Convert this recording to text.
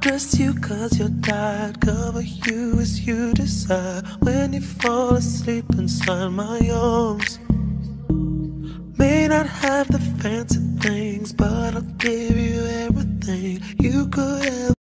dress you cause you're tired. Cover you as you decide. When you fall asleep inside my arms. May not have the fancy things, but I'll give you everything you could ever.